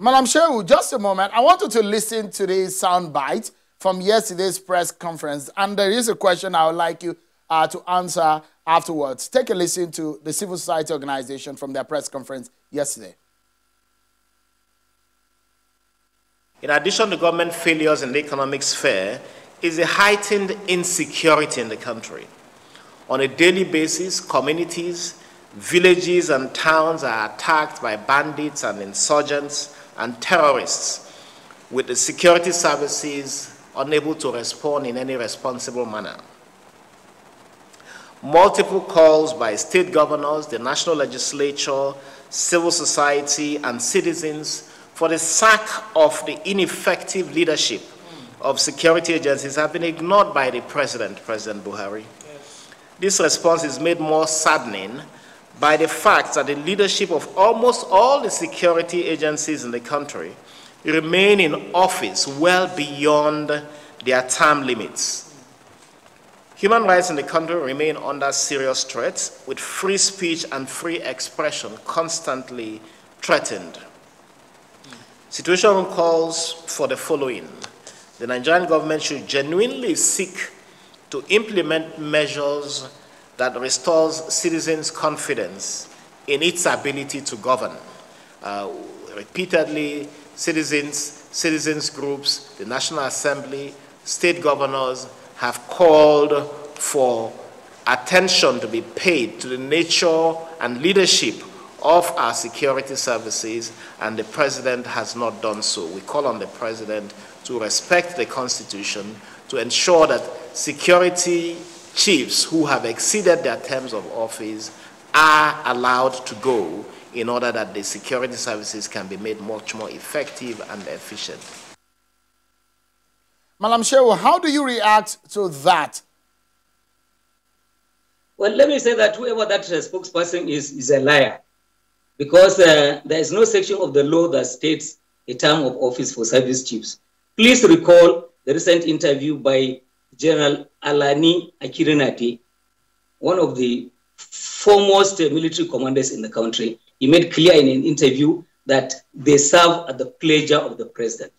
Malam Shehu, just a moment. I want you to listen to this soundbite from yesterday's press conference. And there is a question I would like you uh, to answer afterwards. Take a listen to the civil society organization from their press conference yesterday. In addition to government failures in the economic sphere, is a heightened insecurity in the country. On a daily basis, communities, villages, and towns are attacked by bandits and insurgents and terrorists, with the security services unable to respond in any responsible manner. Multiple calls by state governors, the national legislature, civil society, and citizens for the sack of the ineffective leadership of security agencies have been ignored by the president, President Buhari. Yes. This response is made more saddening by the fact that the leadership of almost all the security agencies in the country remain in office well beyond their term limits. Human rights in the country remain under serious threat, with free speech and free expression constantly threatened. Situation calls for the following. The Nigerian government should genuinely seek to implement measures that restores citizens' confidence in its ability to govern. Uh, repeatedly, citizens, citizens groups, the National Assembly, state governors have called for attention to be paid to the nature and leadership of our security services, and the president has not done so. We call on the president to respect the Constitution, to ensure that security chiefs who have exceeded their terms of office are allowed to go in order that the security services can be made much more effective and efficient. Malam Shehu, how do you react to that? Well, let me say that whoever that spokesperson is, is a liar because uh, there is no section of the law that states a term of office for service chiefs. Please recall the recent interview by General Alani Akinrinade, one of the foremost military commanders in the country. He made clear in an interview that they serve at the pleasure of the president.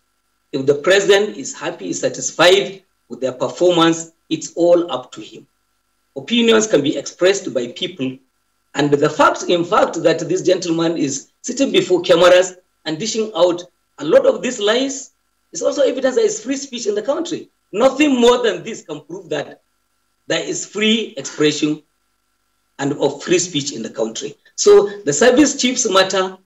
If the president is happy, is satisfied with their performance, it's all up to him. Opinions can be expressed by people, and the fact, in fact, that this gentleman is sitting before cameras and dishing out a lot of these lies is also evidence that there is free speech in the country. Nothing more than this can prove that there is free expression and of free speech in the country. So the service chiefs matter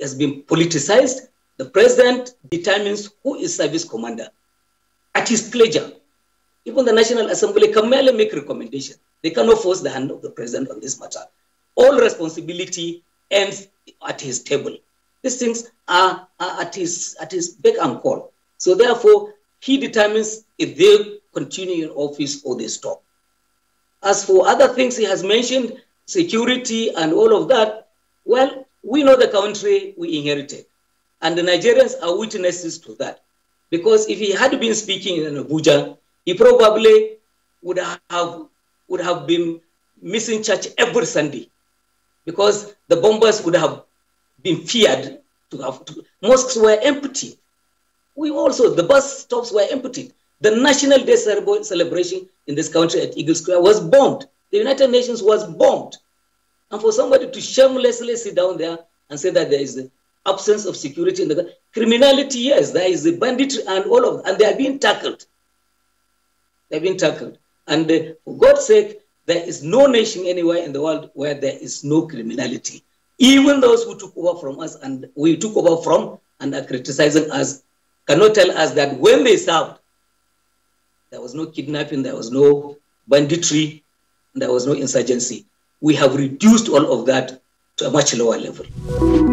has been politicized. The president determines who is service commander at his pleasure. Even the National Assembly can merely make recommendations. They cannot force the hand of the president on this matter. All responsibility ends at his table. These things are, are at, his, at his beck and call. So therefore, he determines if they continue in office or they stop. As for other things he has mentioned, security and all of that, well, we know the country we inherited. And the Nigerians are witnesses to that. Because if he had been speaking in Abuja, he probably would have, would have been missing church every Sunday. Because the bombers would have been feared to have, to, mosques were empty. We also, the bus stops were empty. The National Day celebration in this country at Eagle Square was bombed. The United Nations was bombed. And for somebody to shamelessly sit down there and say that there is an absence of security in the criminality, yes, there is a banditry and all of and they are being tackled. They're being tackled. And uh, for God's sake, there is no nation anywhere in the world where there is no criminality. Even those who took over from us and we took over from and are criticizing us cannot tell us that when they served, there was no kidnapping, there was no banditry, there was no insurgency. We have reduced all of that to a much lower level.